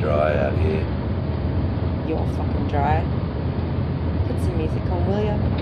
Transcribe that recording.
dry out here. You're fucking dry. Put some music on, will ya?